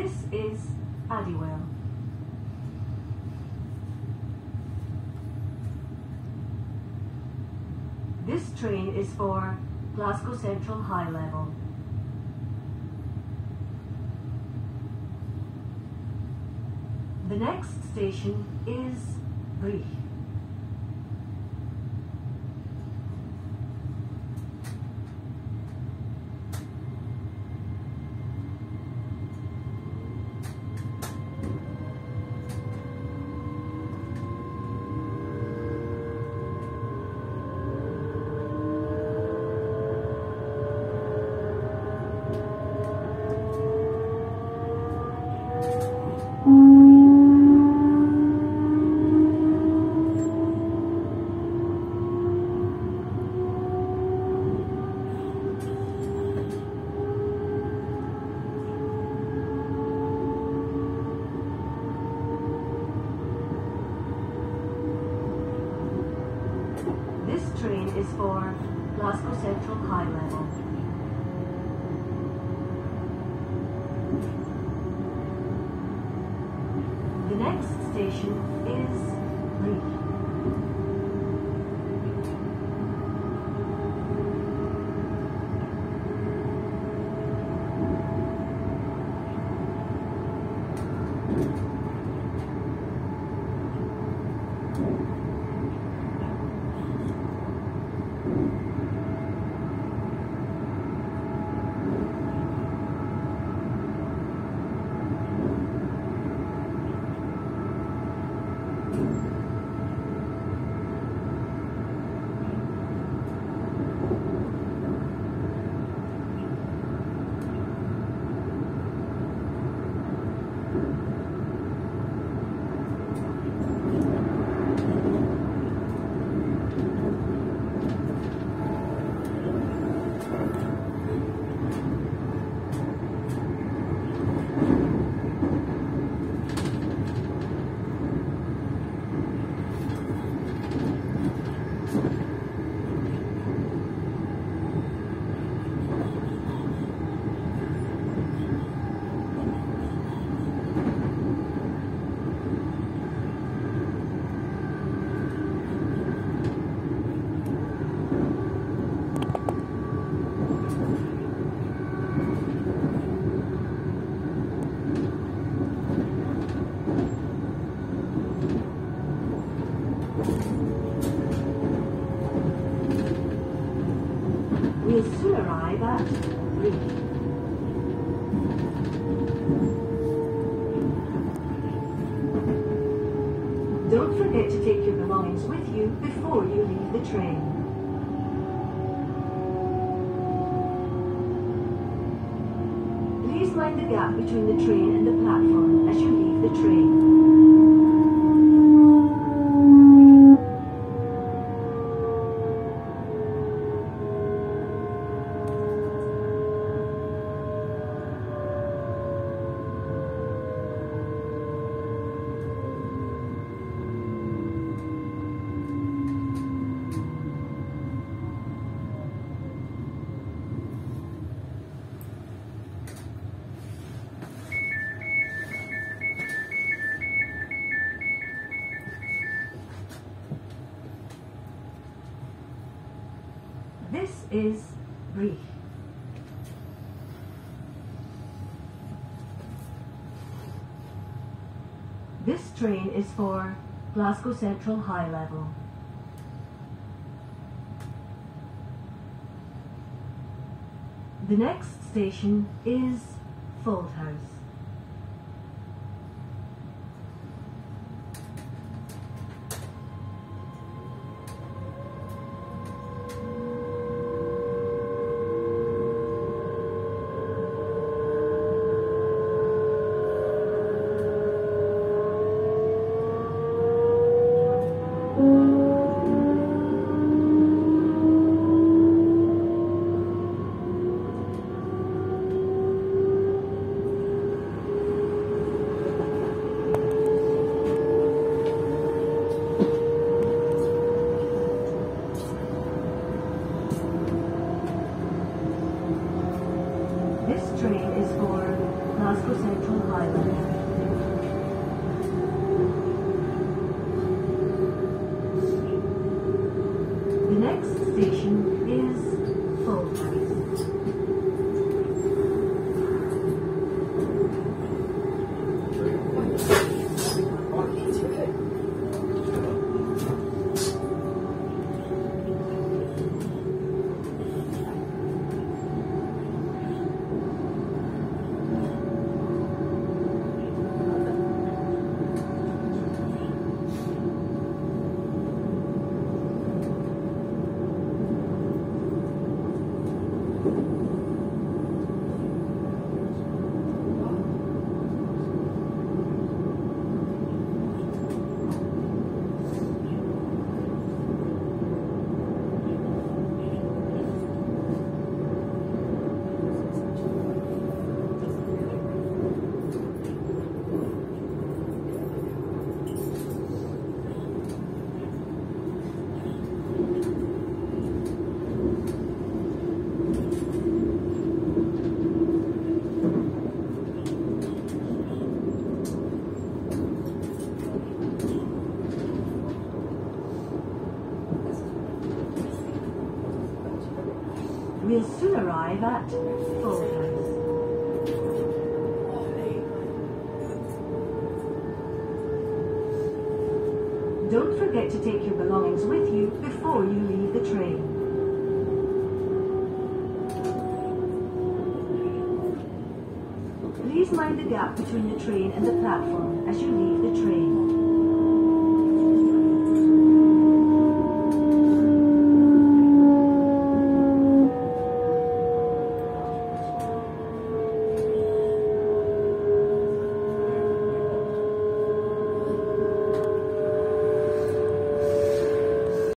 This is Addiewell. This train is for Glasgow Central High Level. The next station is Breich. This train is for Glasgow Central High Level. The next station is. We'll soon arrive at Breich. Don't forget to take your belongings with you before you leave the train. Please mind the gap between the train and the platform as you leave the train. Is Breich. This train is for Glasgow Central High Level. The next station is Fauldhouse. Glasgow Highway. The next station is Falkirk. We'll soon arrive at Falkirk. Don't forget to take your belongings with you before you leave the train. Please mind the gap between the train and the platform as you leave the train.